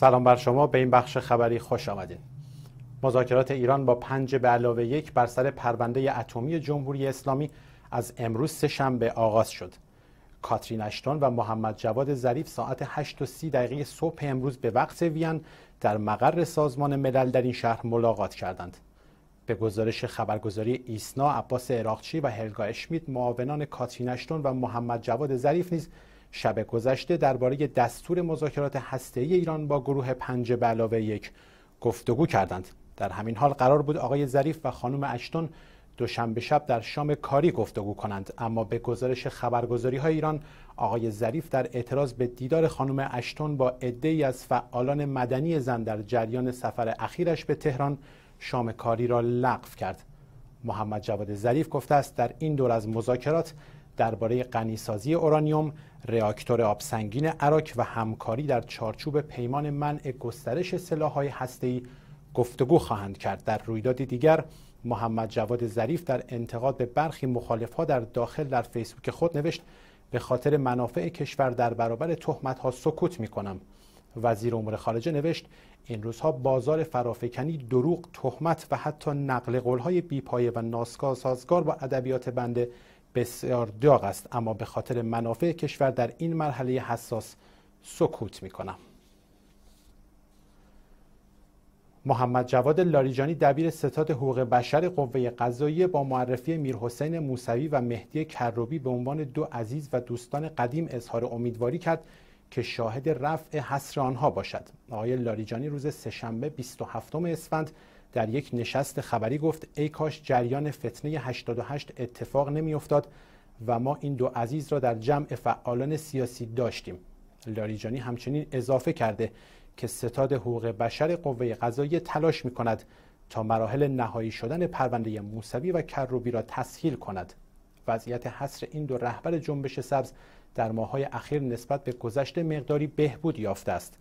سلام بر شما به این بخش خبری خوش آمدید. مذاکرات ایران با پنج به علاوه یک بر سر پرونده اتمی جمهوری اسلامی از امروز سه شنبه آغاز شد. کاترین اشتون و محمد جواد ظریف ساعت 8 و 30 دقیقه صبح امروز به وقت وین در مقر سازمان ملل در این شهر ملاقات کردند. به گزارش خبرگزاری ایسنا عباس عراقچی و هلگا اشمیت معاونان کاترین اشتون و محمد جواد ظریف نیز شب گذشته درباره دستور مذاکرات هسته‌ای ایران با گروه پنج به علاوه یک گفتگو کردند. در همین حال قرار بود آقای ظریف و خانم اشتون دوشنبه شب در شام کاری گفتگو کنند اما به گزارش خبرگزاری های ایران آقای ظریف در اعتراض به دیدار خانم اشتون با عده‌ای از فعالان مدنی زن در جریان سفر اخیرش به تهران شام کاری را لغو کرد محمد جواد ظریف گفته است در این دور از مذاکرات درباره غنیسازی اورانیوم، reaktور آبسنگین عراق و همکاری در چارچوب پیمان منع گسترش سلاح‌های هسته‌ای گفتگو خواهند کرد. در رویدادی دیگر محمد جواد ظریف در انتقاد به برخی مخالفها در داخل در فیسبوک خود نوشت به خاطر منافع کشور در برابر تهمت‌ها سکوت می‌کنم. وزیر امور خارجه نوشت این روزها بازار فرافکنی دروغ تهمت و حتی نقل قولهای بیپایه و ناسکا سازگار با ادبیات بنده بسیار داغ است اما به خاطر منافع کشور در این مرحله حساس سکوت می کنم. محمد جواد لاریجانی دبیر ستاد حقوق بشر قوه قضاییه با معرفی میرحسین موسوی و مهدی کروبی به عنوان دو عزیز و دوستان قدیم اظهار امیدواری کرد که شاهد رفع حسر آنها باشد. آقای لاریجانی روز سهشنبه 27 اسفند در یک نشست خبری گفت ای کاش جریان فتنه 88 اتفاق نمیافتاد و ما این دو عزیز را در جمع فعالان سیاسی داشتیم. لاریجانی همچنین اضافه کرده که ستاد حقوق بشر قوه قضایی تلاش می کند تا مراحل نهایی شدن پرونده موسوی و کروبی را تسهیل کند. وضعیت حصر این دو رهبر جنبش سبز در ماههای اخیر نسبت به گذشته مقداری بهبود یافته است.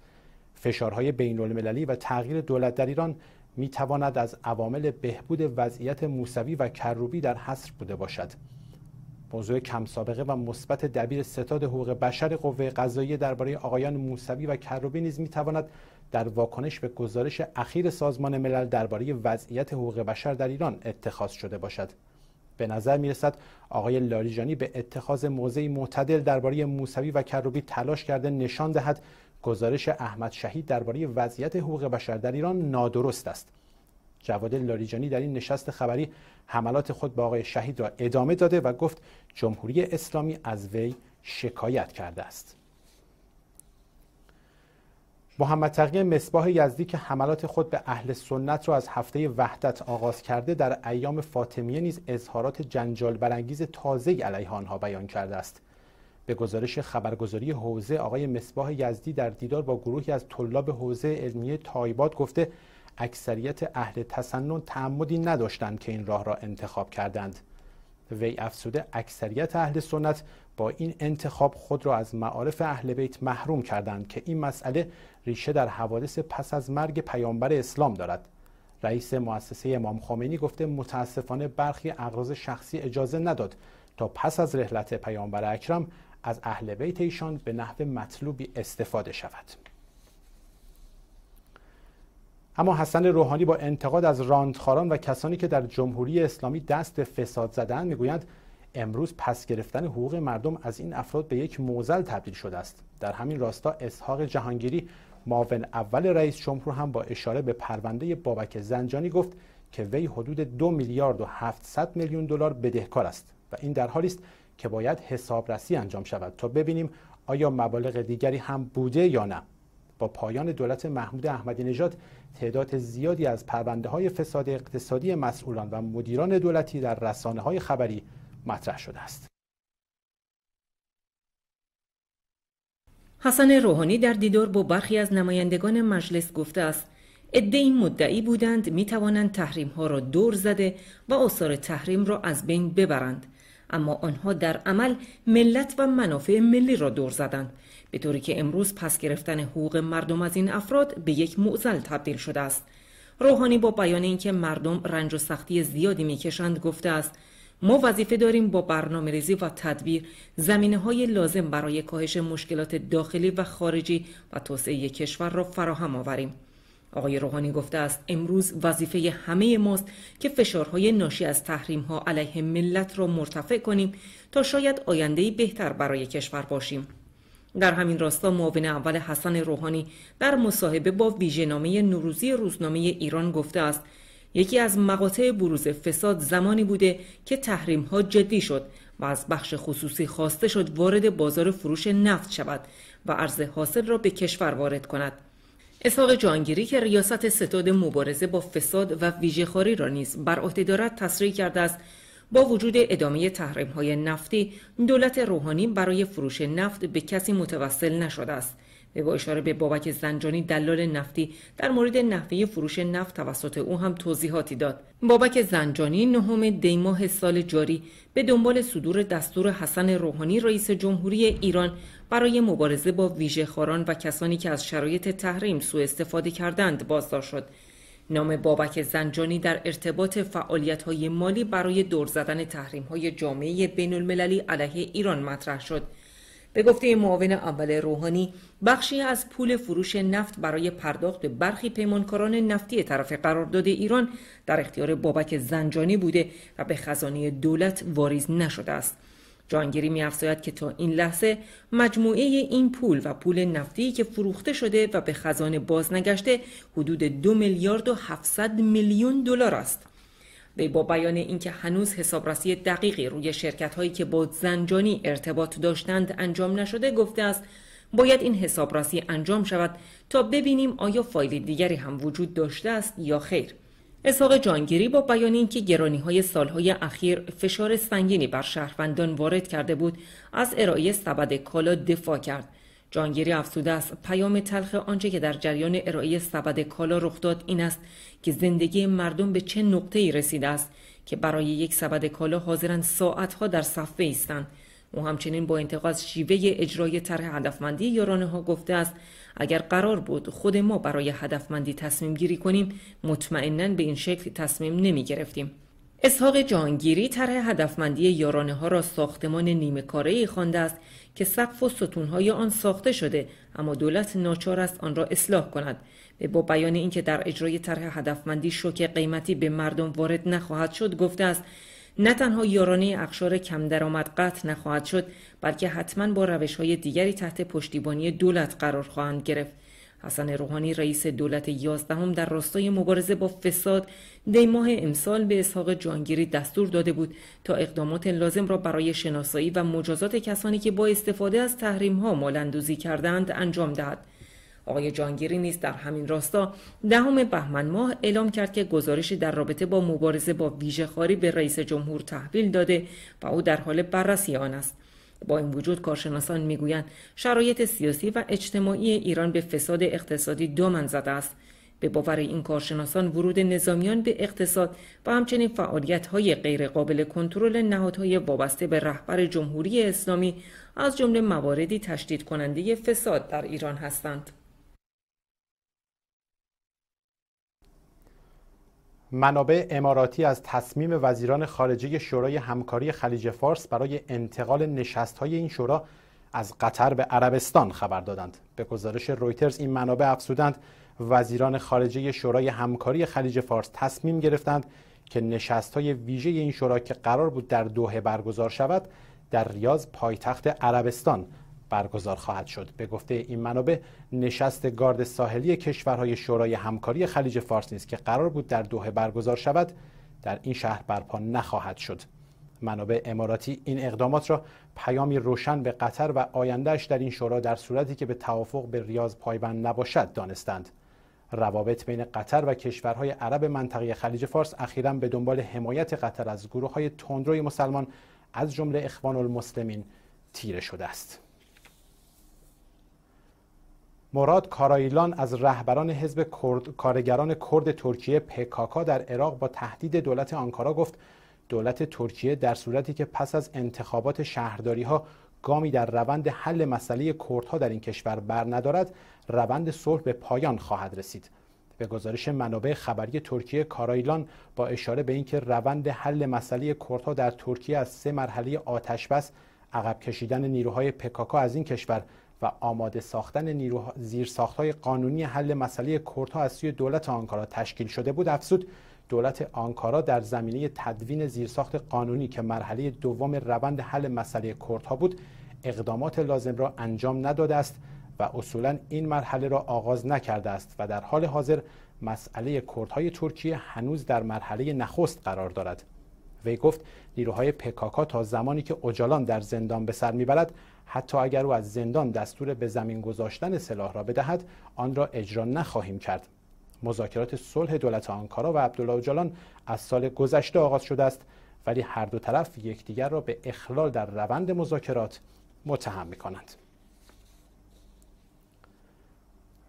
فشارهای بین المللی و تغییر دولت در ایران می تواند از عوامل بهبود وضعیت موسوی و کروبی در حصر بوده باشد. موضوع کم سابقه و مثبت دبیر ستاد حقوق بشر قوه قضاییه درباره آقایان موسوی و کروبی نیز می‌تواند در واکنش به گزارش اخیر سازمان ملل درباره وضعیت حقوق بشر در ایران اتخاذ شده باشد. به نظر می رسد آقای لاریجانی به اتخاذ موضعی معتدل درباره موسوی و کروبی تلاش کرده نشان دهد گزارش احمد شهید درباره وضعیت حقوق بشر در ایران نادرست است. جواد لاریجانی در این نشست خبری حملات خود با آقای شهید را ادامه داده و گفت جمهوری اسلامی از وی شکایت کرده است. محمد تقی مصباح یزدی که حملات خود به اهل سنت را از هفته وحدت آغاز کرده در ایام فاطمیه نیز اظهارات جنجال برانگیز تازه علیه آنها بیان کرده است. به گزارش خبرگزاری حوزه آقای مصباح یزدی در دیدار با گروهی از طلاب حوزه علمیه تایبات گفته اکثریت اهل تسنن تعمدی نداشتند که این راه را انتخاب کردند. وی افسوده اکثریت اهل سنت با این انتخاب خود را از معارف اهل بیت محروم کردند که این مسئله ریشه در حوادث پس از مرگ پیامبر اسلام دارد. رئیس مؤسسه امام خمینی گفته متاسفانه برخی اغراض شخصی اجازه نداد تا پس از رحلت پیامبر اکرم از اهل بیت ایشان به نحو مطلوبی استفاده شود. اما حسن روحانی با انتقاد از راندخاران و کسانی که در جمهوری اسلامی دست به فساد زدن می‌گویند امروز پس گرفتن حقوق مردم از این افراد به یک موزل تبدیل شده است. در همین راستا اسحاق جهانگیری معاون اول رئیس جمهور هم با اشاره به پرونده بابک زنجانی گفت که وی حدود دو میلیارد و 700 میلیون دلار بدهکار است و این در حالی است که باید حسابرسی انجام شود تا ببینیم آیا مبالغ دیگری هم بوده یا نه با پایان دولت محمود احمدی نژاد تعداد زیادی از پرونده های فساد اقتصادی مسئولان و مدیران دولتی در رسانه های خبری مطرح شده است. حسن روحانی در دیدار با برخی از نمایندگان مجلس گفته است این مدعی بودند می توانند تحریم ها را دور زده و آثار تحریم را از بین ببرند اما آنها در عمل ملت و منافع ملی را دور زدند به طوری که امروز پس گرفتن حقوق مردم از این افراد به یک معزل تبدیل شده است روحانی با بیان اینکه مردم رنج و سختی زیادی می‌کشند گفته است ما وظیفه داریم با برنامه ریزی و تدبیر زمینه های لازم برای کاهش مشکلات داخلی و خارجی و توسعه کشور را فراهم آوریم. آقای روحانی گفته است امروز وظیفه همه ماست که فشارهای ناشی از تحریم ها علیه ملت را مرتفع کنیم تا شاید آینده بهتر برای کشور باشیم. در همین راستا معاون اول حسن روحانی در مصاحبه با ویژهنامه نوروزی روزنامه ایران گفته است یکی از مقاطع بروز فساد زمانی بوده که تحریم ها جدی شد و از بخش خصوصی خواسته شد وارد بازار فروش نفت شود و ارز حاصل را به کشور وارد کند. اسحاق جانگیری که ریاست ستاد مبارزه با فساد و ویژهخواری را نیز بر عهده دارد تصریح کرده است. با وجود ادامه تحریم های نفتی دولت روحانی برای فروش نفت به کسی متوسل نشده است. و با اشاره به بابک زنجانی دلال نفتی در مورد نحوه فروش نفت توسط او هم توضیحاتی داد. بابک زنجانی نهم دیماه سال جاری به دنبال صدور دستور حسن روحانی رئیس جمهوری ایران برای مبارزه با ویژه خاران و کسانی که از شرایط تحریم سوء استفاده کردند بازداشت شد نام بابک زنجانی در ارتباط فعالیت های مالی برای دور زدن تحریم های جامعه بین المللی علیه ایران مطرح شد. به گفته معاون اول روحانی بخشی از پول فروش نفت برای پرداخت برخی پیمانکاران نفتی طرف قرارداد ایران در اختیار بابک زنجانی بوده و به خزانه دولت واریز نشده است. جانگیری می که تا این لحظه مجموعه این پول و پول نفتی که فروخته شده و به خزانه باز نگشته حدود دو میلیارد و 700 میلیون دلار است. وی با بیان اینکه هنوز حسابرسی دقیقی روی شرکت هایی که با زنجانی ارتباط داشتند انجام نشده گفته است باید این حسابرسی انجام شود تا ببینیم آیا فایل دیگری هم وجود داشته است یا خیر. اسحاق جانگیری با بیان اینکه گرانی های سالهای اخیر فشار سنگینی بر شهروندان وارد کرده بود از ارائه سبد کالا دفاع کرد. جانگیری افسوده است پیام تلخ آنچه که در جریان ارائه سبد کالا رخ داد این است که زندگی مردم به چه نقطه ای رسیده است که برای یک سبد کالا حاضرند ساعتها در صفه ایستند او همچنین با انتقاد شیوه اجرای طرح هدفمندی یارانه ها گفته است اگر قرار بود خود ما برای هدفمندی تصمیم گیری کنیم مطمئنا به این شکل تصمیم نمی گرفتیم. اسحاق جانگیری طرح هدفمندی یارانه ها را ساختمان نیمه کاره ای خوانده است که سقف و ستونهای آن ساخته شده اما دولت ناچار است آن را اصلاح کند به با بیان اینکه در اجرای طرح هدفمندی شوک قیمتی به مردم وارد نخواهد شد گفته است نه تنها یارانه اقشار کم درآمد قطع نخواهد شد بلکه حتما با روش های دیگری تحت پشتیبانی دولت قرار خواهند گرفت. حسن روحانی رئیس دولت یازدهم در راستای مبارزه با فساد دی ماه امسال به اسحاق جانگیری دستور داده بود تا اقدامات لازم را برای شناسایی و مجازات کسانی که با استفاده از تحریم ها مالندوزی کردند انجام دهد. آقای جانگیری نیز در همین راستا دهم بهمن ماه اعلام کرد که گزارشی در رابطه با مبارزه با ویژه خاری به رئیس جمهور تحویل داده و او در حال بررسی آن است. با این وجود کارشناسان می‌گویند شرایط سیاسی و اجتماعی ایران به فساد اقتصادی دامن زده است. به باور این کارشناسان ورود نظامیان به اقتصاد و همچنین فعالیت های غیرقابل کنترل نهادهای وابسته به رهبر جمهوری اسلامی از جمله مواردی تشدید کننده فساد در ایران هستند. منابع اماراتی از تصمیم وزیران خارجه شورای همکاری خلیج فارس برای انتقال نشستهای این شورا از قطر به عربستان خبر دادند. به گزارش رویترز این منابع افزودند. وزیران خارجه شورای همکاری خلیج فارس تصمیم گرفتند که نشستهای ویژه این شورا که قرار بود در دوحه برگزار شود در ریاض پایتخت عربستان برگزار خواهد شد. به گفته این منابع نشست گارد ساحلی کشورهای شورای همکاری خلیج فارس نیست که قرار بود در دوحه برگزار شود در این شهر برپا نخواهد شد. منابع اماراتی این اقدامات را پیامی روشن به قطر و آیندهش در این شورا در صورتی که به توافق به ریاض پایبند نباشد دانستند. روابط بین قطر و کشورهای عرب منطقه خلیج فارس اخیرا به دنبال حمایت قطر از گروه های تندروی مسلمان از جمله اخوان المسلمین تیره شده است. مراد کارایلان از رهبران حزب کارگران کرد ترکیه پکاکا در عراق با تهدید دولت آنکارا گفت دولت ترکیه در صورتی که پس از انتخابات شهرداری ها گامی در روند حل مسئله کردها در این کشور بر ندارد روند صلح به پایان خواهد رسید. به گزارش منابع خبری ترکیه کارایلان با اشاره به اینکه روند حل مسئله کردها در ترکیه از سه مرحله آتشبس عقب کشیدن نیروهای پکاکا از این کشور و آماده ساختن نیروها زیرساختهای قانونی حل مسئله کردها از سوی دولت آنکارا تشکیل شده بود. افزود دولت آنکارا در زمینه تدوین زیرساخت قانونی که مرحله دوم روند حل مسئله کردها بود اقدامات لازم را انجام نداده است و اصولا این مرحله را آغاز نکرده است و در حال حاضر مسئله کردهای ترکیه هنوز در مرحله نخست قرار دارد. وی گفت نیروهای پکاکا تا زمانی که اجالان در زندان به سر می‌برد حتی اگر او از زندان دستور به زمین گذاشتن سلاح را بدهد آن را اجرا نخواهیم کرد مذاکرات صلح دولت آنکارا و عبدالله اوجالان از سال گذشته آغاز شده است ولی هر دو طرف یکدیگر را به اخلال در روند مذاکرات متهم می کنند.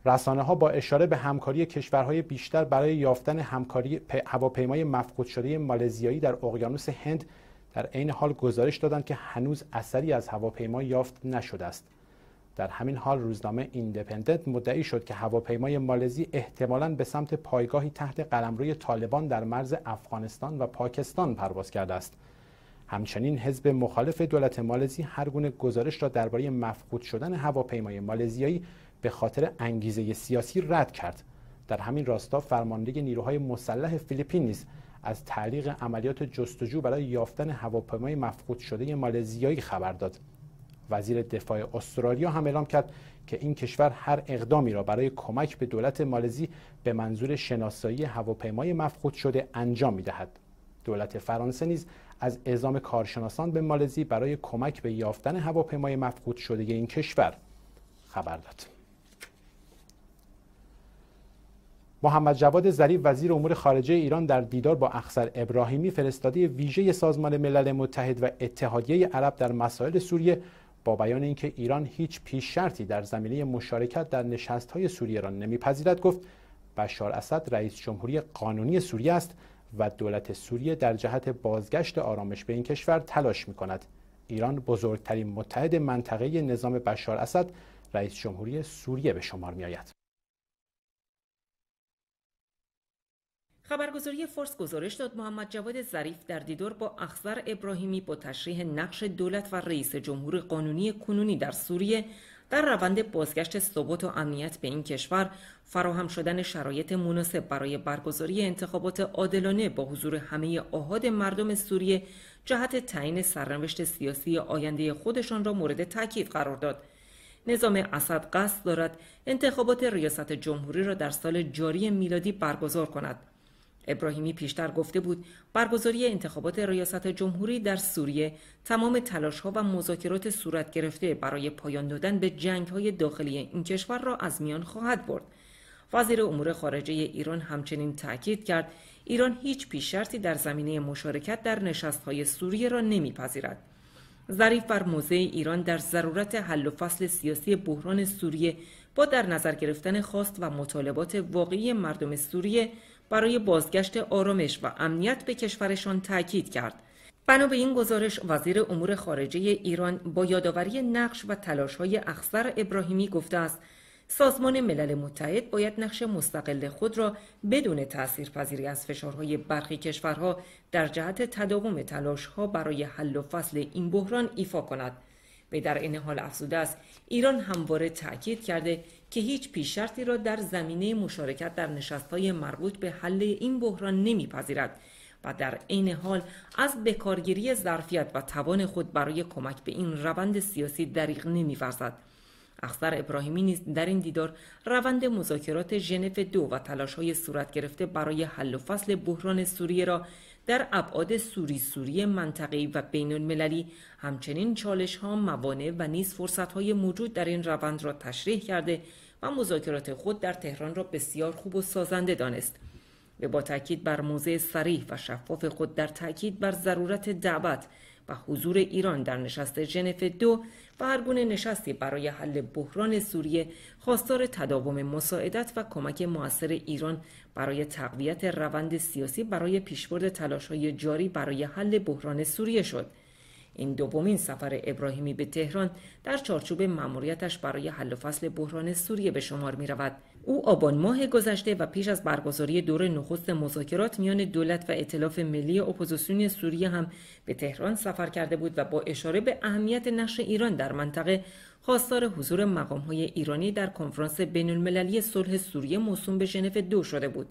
رسانه ها با اشاره به همکاری کشورهای بیشتر برای یافتن همکاری هواپیمای مفقود شده مالزیایی در اقیانوس هند در عین حال گزارش دادند که هنوز اثری از هواپیما یافت نشده است. در همین حال روزنامه ایندپندنت مدعی شد که هواپیمای مالزی احتمالاً به سمت پایگاهی تحت قلمروی طالبان در مرز افغانستان و پاکستان پرواز کرده است. همچنین حزب مخالف دولت مالزی هر گونه گزارش را درباره مفقود شدن هواپیمای مالزیایی به خاطر انگیزه سیاسی رد کرد. در همین راستا فرمانده نیروهای مسلح فیلیپین نیز از تعلیق عملیات جستجو برای یافتن هواپیمای مفقود شده مالزیایی خبر داد. وزیر دفاع استرالیا هم اعلام کرد که این کشور هر اقدامی را برای کمک به دولت مالزی به منظور شناسایی هواپیمای مفقود شده انجام می‌دهد. دولت فرانسه نیز از اعزام کارشناسان به مالزی برای کمک به یافتن هواپیمای مفقود شده این کشور خبر داد. محمد جواد ظریف وزیر امور خارجه ایران در دیدار با اخسر ابراهیمی فرستاده ویژه سازمان ملل متحد و اتحادیه عرب در مسائل سوریه با بیان اینکه ایران هیچ پیش شرطی در زمینه مشارکت در نشستهای سوریه را نمیپذیرد گفت بشار اسد رئیس جمهوری قانونی سوریه است و دولت سوریه در جهت بازگشت آرامش به این کشور تلاش می کند. ایران بزرگترین متحد منطقه نظام بشار اسد رئیس جمهوری سوریه به شمار می آید. خبرگزاری فورس گزارش داد محمد جواد ظریف در دیدار با اخضر ابراهیمی با تشریح نقش دولت و رئیس جمهور قانونی کنونی در سوریه در روند بازگشت ثبات و امنیت به این کشور فراهم شدن شرایط مناسب برای برگزاری انتخابات عادلانه با حضور همه آهاد مردم سوریه جهت تعیین سرنوشت سیاسی آینده خودشان را مورد تاکید قرار داد. نظام اسد قصد دارد انتخابات ریاست جمهوری را در سال جاری میلادی برگزار کند. ابراهیمی پیشتر گفته بود برگزاری انتخابات ریاست جمهوری در سوریه تمام تلاش ها و مذاکرات صورت گرفته برای پایان دادن به جنگ های داخلی این کشور را از میان خواهد برد. وزیر امور خارجه ایران همچنین تاکید کرد ایران هیچ پیش شرطی در زمینه مشارکت در نشست های سوریه را نمیپذیرد. ظریف بر موضع ایران در ضرورت حل و فصل سیاسی بحران سوریه با در نظر گرفتن خواست و مطالبات واقعی مردم سوریه برای بازگشت آرامش و امنیت به کشورشان تاکید کرد. بنا به این گزارش وزیر امور خارجه ایران با یادآوری نقش و های اخصر ابراهیمی گفته است سازمان ملل متحد باید نقش مستقل خود را بدون تأثیر پذیری از فشارهای برخی کشورها در جهت تداوم ها برای حل و فصل این بحران ایفا کند. به در این حال افزوده است. ایران همواره تاکید کرده که هیچ پیش شرطی را در زمینه مشارکت در نشستهای مربوط به حل این بحران نمیپذیرد و در عین حال از بکارگیری ظرفیت و توان خود برای کمک به این روند سیاسی دریغ نمیورزد. اخسر ابراهیمی نیز در این دیدار روند مذاکرات ژنو دو و تلاش های صورت گرفته برای حل و فصل بحران سوریه را در ابعاد سوری سوری منطقه‌ای و بین المللی همچنین چالش ها موانع و نیز فرصت های موجود در این روند را تشریح کرده و مذاکرات خود در تهران را بسیار خوب و سازنده دانست. به با تاکید بر موضع صریح و شفاف خود در تاکید بر ضرورت دعوت و حضور ایران در نشست ژنو دو و هر گونه نشستی برای حل بحران سوریه خواستار تداوم مساعدت و کمک موثر ایران برای تقویت روند سیاسی برای پیشبرد تلاش‌های جاری برای حل بحران سوریه شد. این دومین سفر ابراهیمی به تهران در چارچوب مأموریتش برای حل و فصل بحران سوریه به شمار می رود. او آبان ماه گذشته و پیش از برگزاری دور نخست مذاکرات میان دولت و ائتلاف ملی اپوزیسیون سوریه هم به تهران سفر کرده بود و با اشاره به اهمیت نقش ایران در منطقه خواستار حضور های ایرانی در کنفرانس بین المللی صلح سوریه موسوم به ژنو دو شده بود.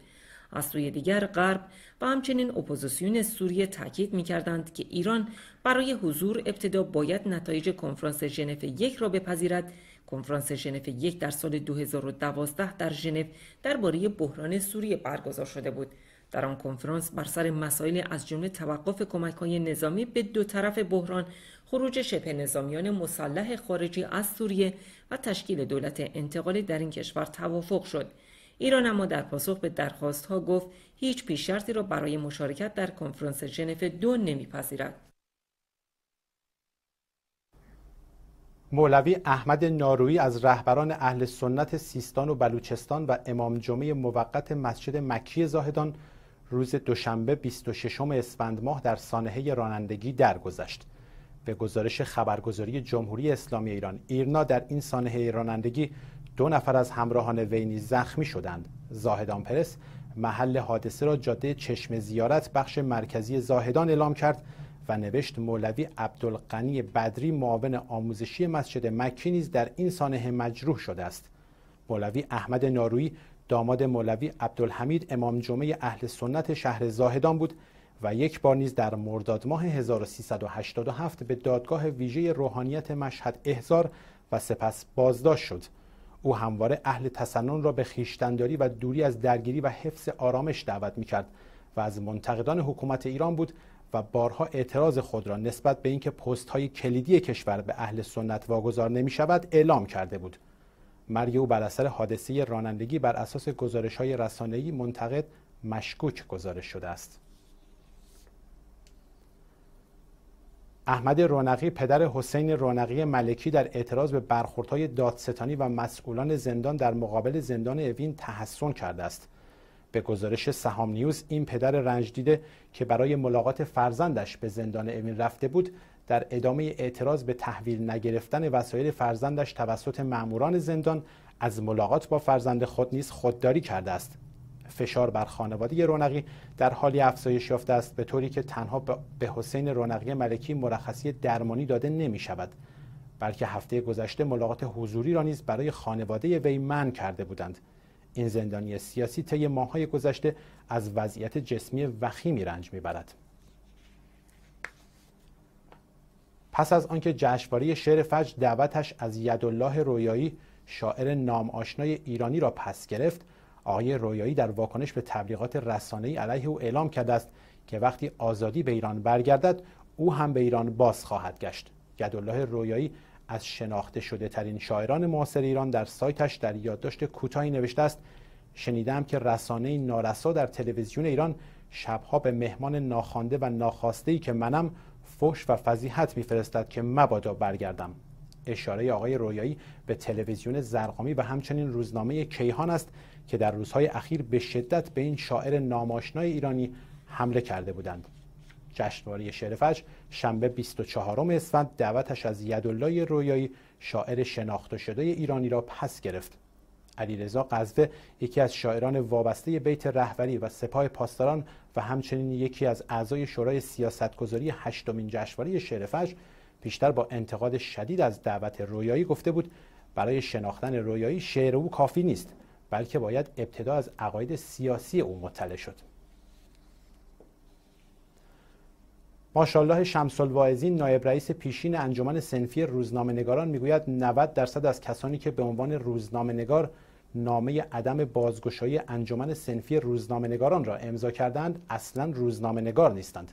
از سوی دیگر غرب و همچنین اپوزیسیون سوریه تاکید می کردند که ایران برای حضور ابتدا باید نتایج کنفرانس ژنو یک را بپذیرد کنفرانس ژنو یک در سال 2012 در ژنو درباره بحران سوریه برگزار شده بود. در آن کنفرانس بر سر مسائل از جمله توقف های نظامی به دو طرف بحران خروج شبه نظامیان مسلح خارجی از سوریه و تشکیل دولت انتقالی در این کشور توافق شد. ایران اما در پاسخ به درخواست ها گفت هیچ پیش شرطی را برای مشارکت در کنفرانس ژنو دو نمیپذیرد. مولوی احمد نارویی از رهبران اهل سنت سیستان و بلوچستان و امام جمعه موقت مسجد مکی زاهدان روز دوشنبه 26 اسفند ماه در سانحه رانندگی درگذشت. به گزارش خبرگزاری جمهوری اسلامی ایران ایرنا در این سانحه رانندگی دو نفر از همراهان وینی زخمی شدند. زاهدان پرس محل حادثه را جاده چشم زیارت بخش مرکزی زاهدان اعلام کرد و نوشت مولوی عبدالقنی بدری معاون آموزشی مسجد مکی نیز در این سانحه مجروح شده است. مولوی احمد نارویی داماد مولوی عبدالحمید امام جمعه اهل سنت شهر زاهدان بود و یک بار نیز در مرداد ماه 1387 به دادگاه ویژه روحانیت مشهد احضار و سپس بازداشت شد. او همواره اهل تسنن را به خیشتنداری و دوری از درگیری و حفظ آرامش دعوت می‌کرد و از منتقدان حکومت ایران بود و بارها اعتراض خود را نسبت به اینکه پست های کلیدی کشور به اهل سنت واگذار نمی شود اعلام کرده بود. مرگ او بر اثر حادثه رانندگی بر اساس گزارش های رسانه‌ای منتقد مشکوک گزارش شده است. احمد رونقی پدر حسین رونقی ملکی در اعتراض به برخوردهای دادستانی و مسئولان زندان در مقابل زندان اوین تحسن کرده است. به گزارش سهام نیوز این پدر رنج دیده که برای ملاقات فرزندش به زندان اوین رفته بود در ادامه اعتراض به تحویل نگرفتن وسایل فرزندش توسط ماموران زندان از ملاقات با فرزند خود نیز خودداری کرده است. فشار بر خانواده رونقی در حالی افزایش یافته است به طوری که تنها به حسین رونقی ملکی مرخصی درمانی داده نمی شود. بلکه هفته گذشته ملاقات حضوری را نیز برای خانواده وی منع کرده بودند. این زندانی سیاسی طی ماههای گذشته از وضعیت جسمی وخیمی رنج می‌برد. پس از آنکه جشنواره شعر فجر دعوتش از یدالله رویایی شاعر نام آشنای ایرانی را پس گرفت آقای رویایی در واکنش به تبلیغات رسانه‌ای علیه او اعلام کرده است که وقتی آزادی به ایران برگردد او هم به ایران باز خواهد گشت. یدالله رویایی از شناخته شده ترین شاعران معاصر ایران در سایتش در یادداشت کوتاهی نوشته است. شنیدم که رسانه نارسا در تلویزیون ایران شبها به مهمان ناخوانده و ناخواسته ای که منم فحش و فضیحت میفرستد که مبادا برگردم. اشاره آقای رویایی به تلویزیون زرقامی و همچنین روزنامه کیهان است که در روزهای اخیر به شدت به این شاعر ناماشنای ایرانی حمله کرده بودند. جشنواره شعر فجر شنبه 24 اسفند. دعوتش از یدالله رویایی شاعر شناخته شده ایرانی را پس گرفت. علیرضا قزوه یکی از شاعران وابسته بیت رهبری و سپاه پاسداران و همچنین یکی از اعضای شورای سیاستگذاری هشتمین جشنواره شعر فجر پیشتر با انتقاد شدید از دعوت رویایی گفته بود. برای شناختن رویایی شعر او کافی نیست بلکه باید ابتدا از عقاید سیاسی او مطلع شد. ماشاءالله شمس الواعظین نایب رئیس پیشین انجمن سنفی روزنامه‌نگاران می‌گوید 90 درصد از کسانی که به عنوان روزنامه‌نگار نامه عدم بازگشایی انجمن سنفی روزنامه‌نگاران را امضا کردند اصلا روزنامه‌نگار نیستند.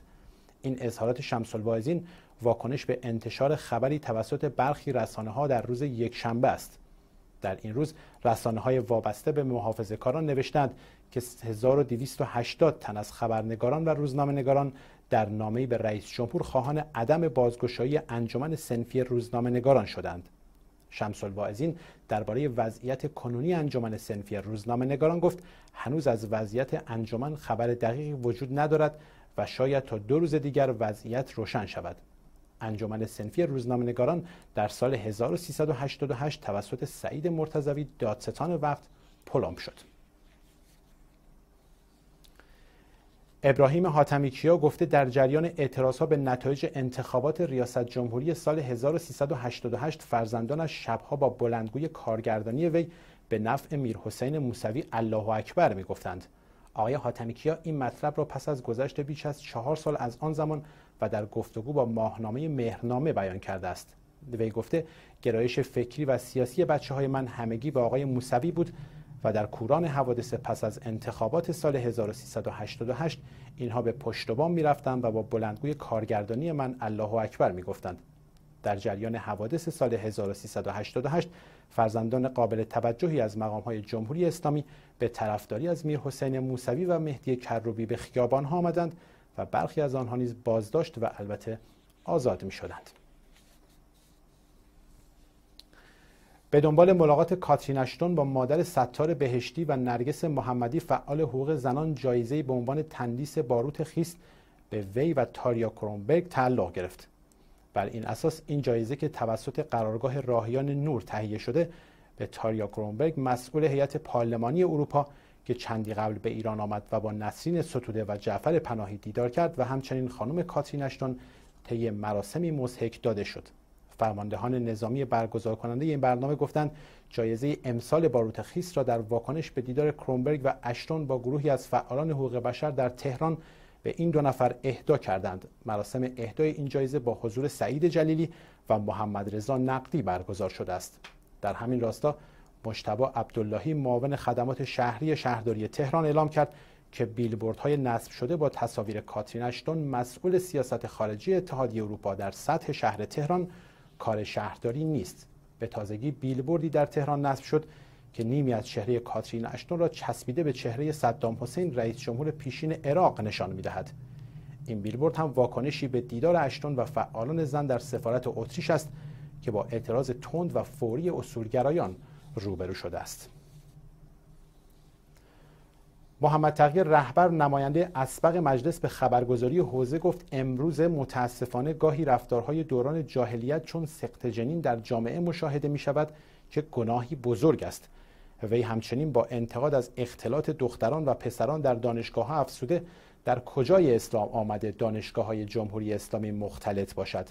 این اظهارات شمس الواعظین واکنش به انتشار خبری توسط برخی رسانه ها در روز یکشنبه است. در این روز رسانه های وابسته به محافظه کاران نوشتند که 1280 تن از خبرنگاران و روزنامه‌نگاران در نامه‌ای به رئیس جمهور خواهان عدم بازگشایی انجمن سنفی روزنامه نگاران شدند. شمس الواعظین درباره وضعیت کنونی انجمن سنفی روزنامه نگاران گفت هنوز از وضعیت انجمن خبر دقیقی وجود ندارد و شاید تا دو روز دیگر وضعیت روشن شود. انجمن سنفی روزنامه نگاران در سال 1388 توسط سعید مرتضوی دادستان وقت پلم شد ابراهیم حاتمی کیا گفته در جریان اعتراضها به نتایج انتخابات ریاست جمهوری سال 1388 فرزندانش شبها با بلندگوی کارگردانی وی به نفع میر حسین موسوی الله اکبر می گفتند. آقای حاتمی کیا این مطلب را پس از گذشت بیش از چهار سال از آن زمان و در گفتگو با ماهنامه مهرنامه بیان کرده است. وی گفته گرایش فکری و سیاسی بچه های من همگی به آقای موسوی بود و در کوران حوادث پس از انتخابات سال 1388 اینها به پشت بام می‌رفتند و با بلندگوی کارگردانی من الله اکبر می‌گفتند در جریان حوادث سال 1388 فرزندان قابل توجهی از مقام جمهوری اسلامی به طرفداری از میر حسین موسوی و مهدی کروبی به خیابان ها آمدند و برخی از آنها نیز بازداشت و البته آزاد می شدند. به دنبال ملاقات کاترین اشتون با مادر ستار بهشتی و نرگس محمدی فعال حقوق زنان جایزه به عنوان تندیس باروت خیست به وی و تاریا کرونبرگ تعلق گرفت. بر این اساس این جایزه که توسط قرارگاه راهیان نور تهیه شده به تاریا کرونبرگ مسئول هیئت پارلمانی اروپا که چندی قبل به ایران آمد و با نسرین ستوده و جعفر پناهی دیدار کرد و همچنین خانم کاترین اشتون طی مراسمی مضحک داده شد. فرماندهان نظامی برگزار کننده این برنامه گفتند جایزه امسال باروت خیس را در واکنش به دیدار کرونبرگ و اشتون با گروهی از فعالان حقوق بشر در تهران به این دو نفر اهدا کردند. مراسم اهدای این جایزه با حضور سعید جلیلی و محمد رضا نقدی برگزار شده است. در همین راستا مشتبا عبداللهی معاون خدمات شهری شهرداری تهران اعلام کرد که بیلبوردهای نصب شده با تصاویر کاترین اشتون مسئول سیاست خارجی اتحادیه اروپا در سطح شهر تهران کار شهرداری نیست. به تازگی بیلبوردی در تهران نصب شد که نیمی از چهره کاترین اشتون را چسبیده به چهره صدام حسین رئیس جمهور پیشین عراق نشان می‌دهد. این بیلبورد هم واکنشی به دیدار اشتون و فعالان زن در سفارت اتریش است که با اعتراض تند و فوری اصولگرایان روبرو شده است. محمد تغییر رهبر نماینده اسبق مجلس به خبرگزاری حوزه گفت امروز متاسفانه گاهی رفتارهای دوران جاهلیت چون سقط جنین در جامعه مشاهده می شود که گناهی بزرگ است. وی همچنین با انتقاد از اختلاط دختران و پسران در دانشگاه ها افسوده در کجای اسلام آمده دانشگاه های جمهوری اسلامی مختلط باشد.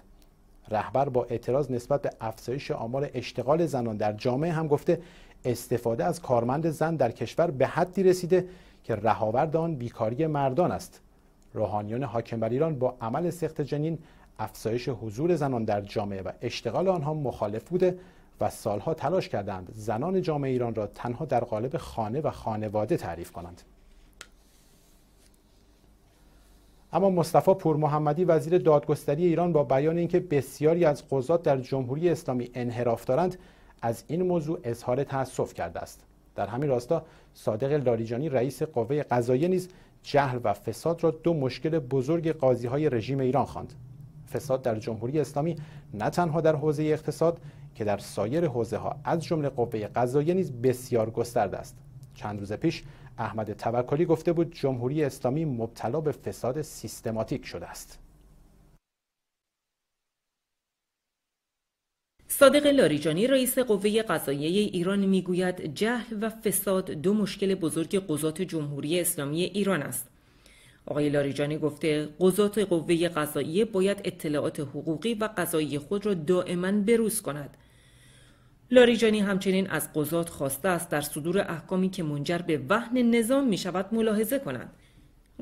رهبر با اعتراض نسبت به افزایش آمار اشتغال زنان در جامعه هم گفته استفاده از کارمند زن در کشور به حدی رسیده که رهاورد آن بیکاری مردان است. روحانیان حاکم بر ایران با عمل سخت جنین افزایش حضور زنان در جامعه و اشتغال آنها مخالف بوده و سالها تلاش کردند زنان جامعه ایران را تنها در قالب خانه و خانواده تعریف کنند. اما مصطفی پور محمدی وزیر دادگستری ایران با بیان اینکه بسیاری از قضات در جمهوری اسلامی انحراف دارند از این موضوع اظهار تأسف کرده است. در همین راستا صادق لاریجانی رئیس قوه قضاییه نیز جهل و فساد را دو مشکل بزرگ قاضی های رژیم ایران خواند. فساد در جمهوری اسلامی نه تنها در حوزه اقتصاد که در سایر حوزه ها از جمله قوه قضاییه نیز بسیار گسترده است. چند روز پیش احمد توکلی گفته بود جمهوری اسلامی مبتلا به فساد سیستماتیک شده است. صادق لاریجانی رئیس قوه قضاییه ایران می‌گوید جهل و فساد دو مشکل بزرگ قضات جمهوری اسلامی ایران است. آقای لاریجانی گفته قضات قوه قضاییه باید اطلاعات حقوقی و قضایی خود را دائما بروز کند. لاریجانی همچنین از قضات خواسته است در صدور احکامی که منجر به وهن نظام می شود ملاحظه کنند.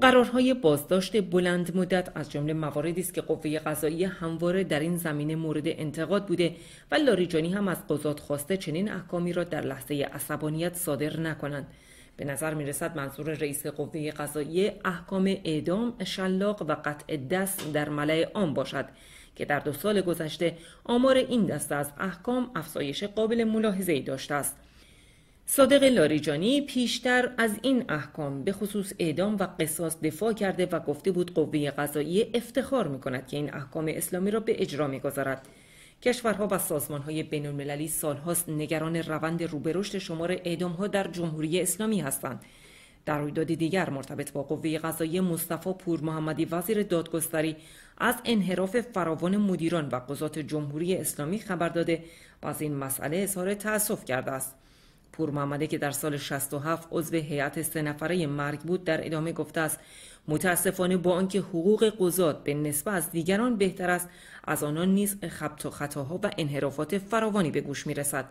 قرارهای بازداشت بلند مدت از جمله مواردی است که قوه قضایی همواره در این زمینه مورد انتقاد بوده و لاریجانی هم از قضات خواسته چنین احکامی را در لحظه عصبانیت صادر نکنند. به نظر می رسد منظور رئیس قوه قضایی احکام اعدام شلاق و قطع دست در ملع عام باشد که در دو سال گذشته آمار این دسته از احکام افزایش قابل ملاحظه ای داشته است. صادق لاریجانی پیشتر از این احکام به خصوص اعدام و قصاص دفاع کرده و گفته بود قوه قضایی افتخار می کند که این احکام اسلامی را به اجرا می گذارد. کشورها و سازمانهای بین المللی سالهاست نگران روند روبرشت شمار اعدام ها در جمهوری اسلامی هستند. در رویداد دیگر مرتبط با قوه قضایی مصطفی پور محمدی وزیر دادگستری از انحراف فراوان مدیران و قضات جمهوری اسلامی خبر داده و از این مسئله اظهار تأسف کرده است. پور محمده که در سال 67 عضو هیئت سه نفره مرگ بود در ادامه گفته است متاسفانه با آنکه حقوق قضات به نسبت از دیگران بهتر است از آنان نیز خبت و خطاها و انحرافات فراوانی به گوش می‌رسد.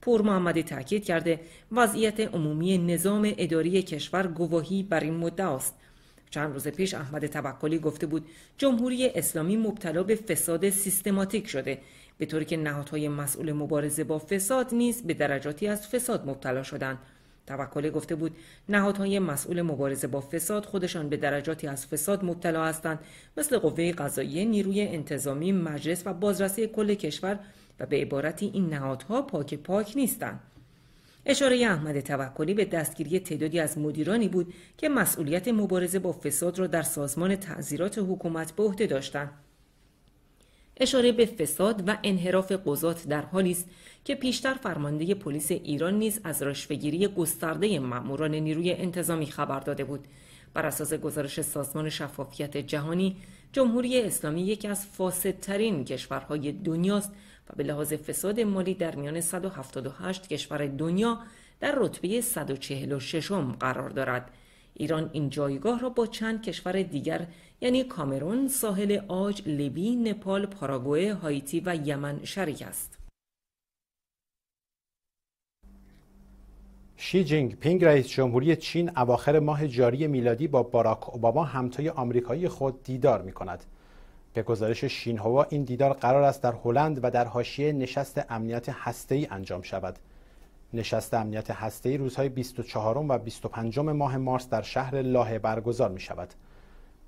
پور محمدی تاکید کرده وضعیت عمومی نظام اداری کشور گواهی بر این مدعا است. چند روز پیش احمد توکلی گفته بود جمهوری اسلامی مبتلا به فساد سیستماتیک شده. به طوری که نهادهای مسئول مبارزه با فساد نیز به درجاتی از فساد مبتلا شدند. توکلی گفته بود نهادهای مسئول مبارزه با فساد خودشان به درجاتی از فساد مبتلا هستند مثل قوه قضاییه نیروی انتظامی مجلس و بازرسی کل کشور و به عبارتی این نهادها پاک پاک نیستند. اشاره احمد توکلی به دستگیری تعدادی از مدیرانی بود که مسئولیت مبارزه با فساد را در سازمان تعذیرات حکومت به عهده داشتند. اشاره به فساد و انحراف قضات در حالی است که پیشتر فرمانده پلیس ایران نیز از رشوهگیری گسترده ماموران نیروی انتظامی خبر داده بود. بر اساس گزارش سازمان شفافیت جهانی جمهوری اسلامی یکی از فاسدترین کشورهای دنیاست و به لحاظ فساد مالی در میان 178 کشور دنیا در رتبه 146 قرار دارد. ایران این جایگاه را با چند کشور دیگر یعنی کامرون، ساحل عاج، لیبی، نپال، پاراگوئه، هایتی و یمن شریک است. شی جینگ پینگ رئیس جمهوری چین اواخر ماه جاری میلادی با باراک اوباما همتای آمریکایی خود دیدار می کند. به گزارش شینهوا این دیدار قرار است در هلند و در حاشیه نشست امنیت هسته‌ای انجام شود. نشست امنیت هسته‌ای روزهای 24 و 25 ماه مارس در شهر لاهه برگزار می شود.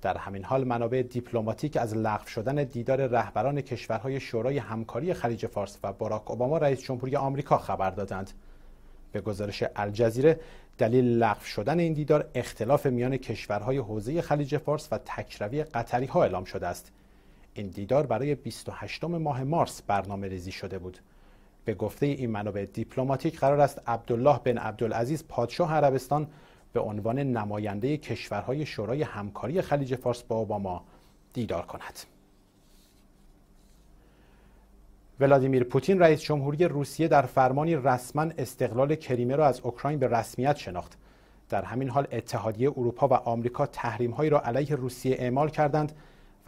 در همین حال منابع دیپلماتیک از لغو شدن دیدار رهبران کشورهای شورای همکاری خلیج فارس و باراک اوباما رئیس جمهوری آمریکا خبر دادند. به گزارش الجزیره دلیل لغو شدن این دیدار اختلاف میان کشورهای حوزه خلیج فارس و تکروی قطری ها اعلام شده است. این دیدار برای 28 ماه مارس برنامه ریزی شده بود. به گفته این منابع دیپلماتیک قرار است عبدالله بن عبدالعزیز پادشاه عربستان به عنوان نماینده کشورهای شورای همکاری خلیج فارس با اوباما دیدار کند. ولادیمیر پوتین رئیس جمهوری روسیه در فرمانی رسما استقلال کریمه را از اوکراین به رسمیت شناخت. در همین حال اتحادیه اروپا و آمریکا تحریم‌هایی را علیه روسیه اعمال کردند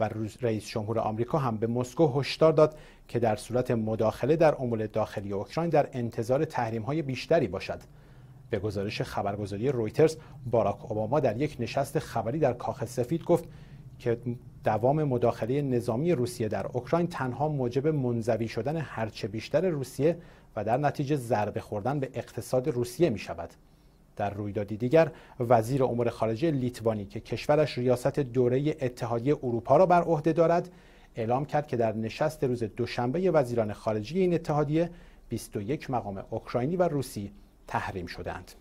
و رئیس جمهور آمریکا هم به مسکو هشدار داد که در صورت مداخله در امور داخلی اوکراین در انتظار های بیشتری باشد. به گزارش خبرگزاری رویترز باراک اوباما در یک نشست خبری در کاخ سفید گفت که دوام مداخله نظامی روسیه در اوکراین تنها موجب منزوی شدن هرچه بیشتر روسیه و در نتیجه ضربه خوردن به اقتصاد روسیه می شود. در رویدادی دیگر وزیر امور خارجه لیتوانی که کشورش ریاست دوره اتحادیه اروپا را بر عهده دارد اعلام کرد که در نشست روز دوشنبه وزیران خارجه این اتحادیه 21 مقام اوکراینی و روسی تحریم شدند.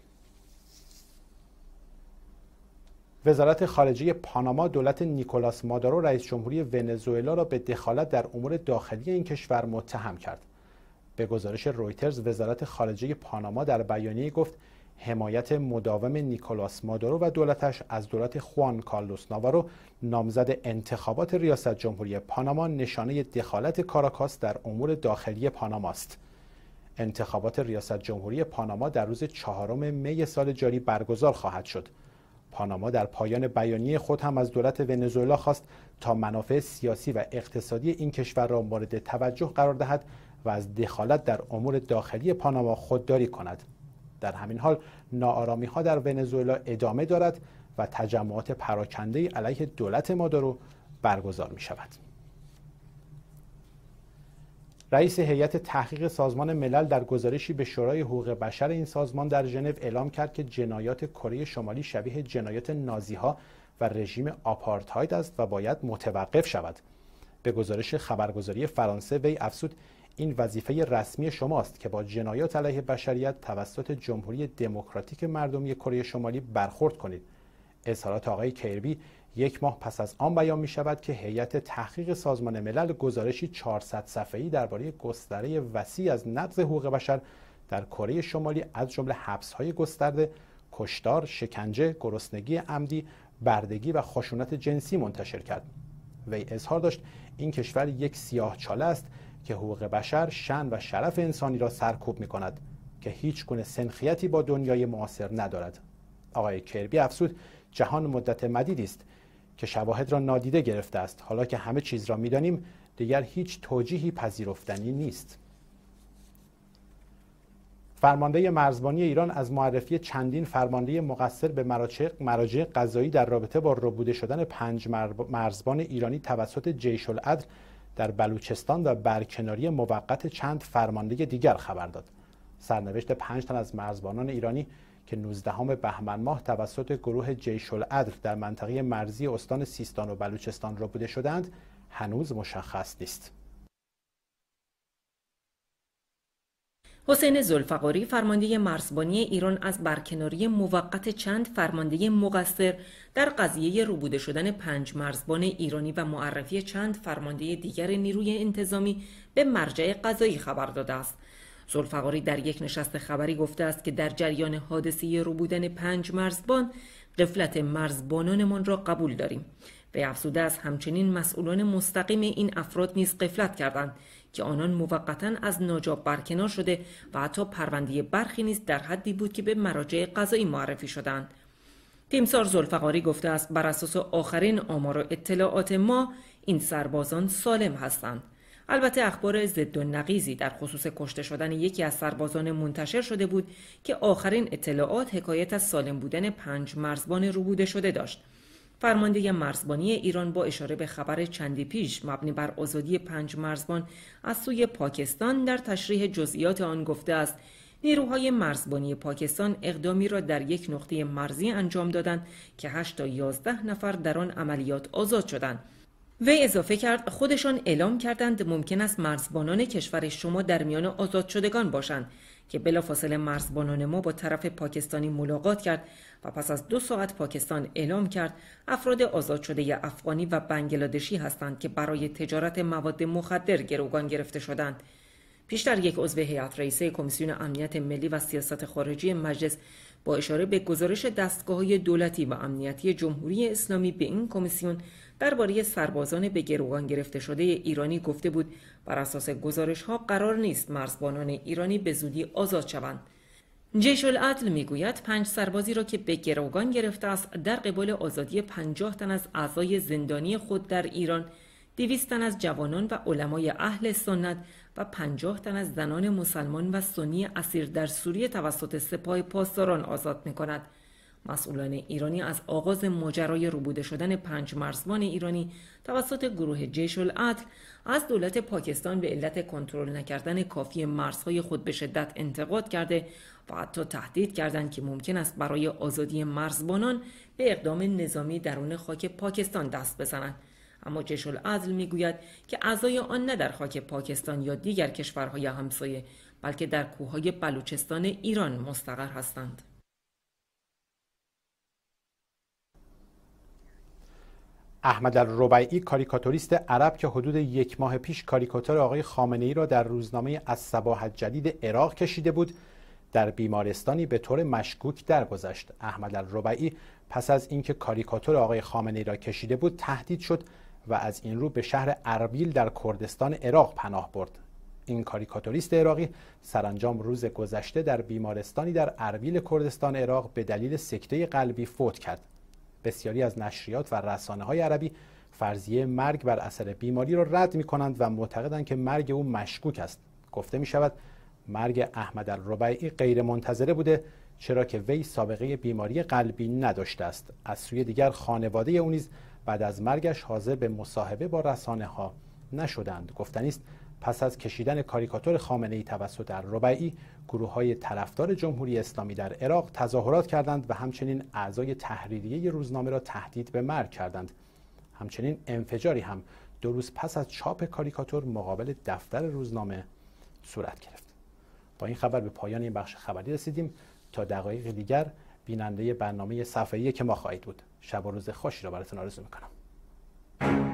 وزارت خارجه پاناما دولت نیکولاس مادارو رئیس جمهوری ونزوئلا را به دخالت در امور داخلی این کشور متهم کرد. به گزارش رویترز وزارت خارجه پاناما در بیانیه گفت حمایت مداوم نیکولاس مادورو و دولتش از دولت خوان کارلوس ناوارو نامزد انتخابات ریاست جمهوری پاناما نشانه دخالت کاراکاس در امور داخلی پاناما است. انتخابات ریاست جمهوری پاناما در روز چهارم می سال جاری برگزار خواهد شد. پاناما در پایان بیانیه خود هم از دولت ونزوئلا خواست تا منافع سیاسی و اقتصادی این کشور را مورد توجه قرار دهد و از دخالت در امور داخلی پاناما خودداری کند. در همین حال ناآرامی ها در ونزوئلا ادامه دارد و تجمعات پراکنده علیه دولت مادورو برگزار می شود. رئیس هیئت تحقیق سازمان ملل در گزارشی به شورای حقوق بشر این سازمان در ژنو اعلام کرد که جنایات کره شمالی شبیه جنایات نازی ها و رژیم آپارتاید است و باید متوقف شود. به گزارش خبرگزاری فرانسه وی افسود این وظیفه رسمی شماست که با جنایات علیه بشریت توسط جمهوری دموکراتیک مردمی کره شمالی برخورد کنید اظهارات آقای کیربی یک ماه پس از آن بیان می شود که هیئت تحقیق سازمان ملل گزارشی 400 صفحه‌ای درباره گستره وسیع از نقض حقوق بشر در کره شمالی از جمله حبس‌های گسترده، کشتار، شکنجه، گرسنگی عمدی، بردگی و خشونت جنسی منتشر کرد. وی اظهار داشت این کشور یک سیاه چاله است که حقوق بشر شن و شرف انسانی را سرکوب می کند که هیچ گونه سنخیتی با دنیای معاصر ندارد. آقای کربی افزود جهان مدت مدیدی است که شواهد را نادیده گرفته است. حالا که همه چیز را می‌دانیم دیگر هیچ توجیهی پذیرفتنی نیست. فرمانده مرزبانی ایران از معرفی چندین فرمانده مقصر به مراجع قضایی در رابطه با ربوده شدن پنج مرزبان ایرانی توسط جیش العدل در بلوچستان و برکناری موقت چند فرمانده دیگر خبر داد. سرنوشت پنج تن از مرزبانان ایرانی که 19 بهمن ماه توسط گروه جیش العدل در منطقه مرزی استان سیستان و بلوچستان ربوده شدند هنوز مشخص نیست. حسین زلفقاری فرمانده مرزبانی ایران از برکناری موقت چند فرمانده مقصر در قضیه روبوده شدن پنج مرزبان ایرانی و معرفی چند فرمانده دیگر نیروی انتظامی به مرجع قضایی خبر داده است. زلفقاری در یک نشست خبری گفته است که در جریان حادثه روبودن پنج مرزبان قفلت مرزبانانمان را قبول داریم. به افزوده از همچنین مسئولان مستقیم این افراد نیز قفلت کردند که آنان موقتا از ناجاب برکنار شده و حتی پرونده برخی نیز در حدی بود که به مراجع قضایی معرفی شدند. تیمسار زلفقاری گفته است بر اساس آخرین آمار و اطلاعات ما این سربازان سالم هستند. البته اخبار ضد و نقیزی در خصوص کشته شدن یکی از سربازان منتشر شده بود که آخرین اطلاعات حکایت از سالم بودن پنج مرزبان روبوده شده داشت. فرمانده مرزبانی ایران با اشاره به خبر چندی پیش مبنی بر آزادی پنج مرزبان از سوی پاکستان در تشریح جزئیات آن گفته است. نیروهای مرزبانی پاکستان اقدامی را در یک نقطه مرزی انجام دادند که 8 تا 11 نفر در آن عملیات آزاد شدند. وی اضافه کرد خودشان اعلام کردند ممکن است مرزبانان کشور شما در میان آزاد شدگان باشند. که بلافاصله مرزبانان ما با طرف پاکستانی ملاقات کرد و پس از دو ساعت پاکستان اعلام کرد افراد آزاد شده افغانی و بنگلادشی هستند که برای تجارت مواد مخدر گروگان گرفته شدند. پیشتر یک عضو هیئت رئیسه کمیسیون امنیت ملی و سیاست خارجی مجلس با اشاره به گزارش دستگاه دولتی و امنیتی جمهوری اسلامی به این کمیسیون درباره سربازان به گروگان گرفته شده ایرانی گفته بود بر اساس گزارش ها قرار نیست مرزبانان ایرانی به زودی آزاد شوند جیش العدل می‌گوید پنج سربازی را که به گروگان گرفته است در قبال آزادی پنجاه تن از اعضای زندانی خود در ایران دویست تن از جوانان و علمای اهل سنت و پنجاه تن از زنان مسلمان و سنی اسیر در سوریه توسط سپاه پاسداران آزاد می. مسئولان ایرانی از آغاز ماجرای روبوده شدن پنج مرزبان ایرانی توسط گروه جیش العدل از دولت پاکستان به علت کنترل نکردن کافی مرزهای خود به شدت انتقاد کرده و حتی تهدید کردند که ممکن است برای آزادی مرزبانان به اقدام نظامی درون خاک پاکستان دست بزنند. اما جیش العدل می‌گوید که اعضای آن نه در خاک پاکستان یا دیگر کشورهای همسایه بلکه در کوههای بلوچستان ایران مستقر هستند. احمد الربیعی کاریکاتوریست عرب که حدود یک ماه پیش کاریکاتور آقای خامنه ای را در روزنامه از صباح جدید عراق کشیده بود در بیمارستانی به طور مشکوک درگذشت. احمد الربیعی پس از اینکه کاریکاتور آقای خامنه ای را کشیده بود تهدید شد و از این رو به شهر اربیل در کردستان عراق پناه برد. این کاریکاتوریست عراقی سرانجام روز گذشته در بیمارستانی در اربیل کردستان عراق به دلیل سکته قلبی فوت کرد. بسیاری از نشریات و رسانه های عربی فرضیه مرگ بر اثر بیماری را رد می کنند و معتقدند که مرگ او مشکوک است. گفته می شود مرگ احمد الربیعی غیر منتظره بوده چرا که وی سابقه بیماری قلبی نداشته است. از سوی دیگر خانواده او نیز بعد از مرگش حاضر به مصاحبه با رسانه ها نشدند. گفتنی است پس از کشیدن کاریکاتور خامنه ای توسط الربیعی گروه های طرفدار جمهوری اسلامی در عراق تظاهرات کردند و همچنین اعضای تحریریه روزنامه را تهدید به مرگ کردند. همچنین انفجاری هم دو روز پس از چاپ کاریکاتور مقابل دفتر روزنامه صورت گرفت. با این خبر به پایان این بخش خبری رسیدیم. تا دقایق دیگر بیننده برنامه صفحه‌ای که ما خواهید بود. شب و روز خوشی را براتون آرزو می‌کنم.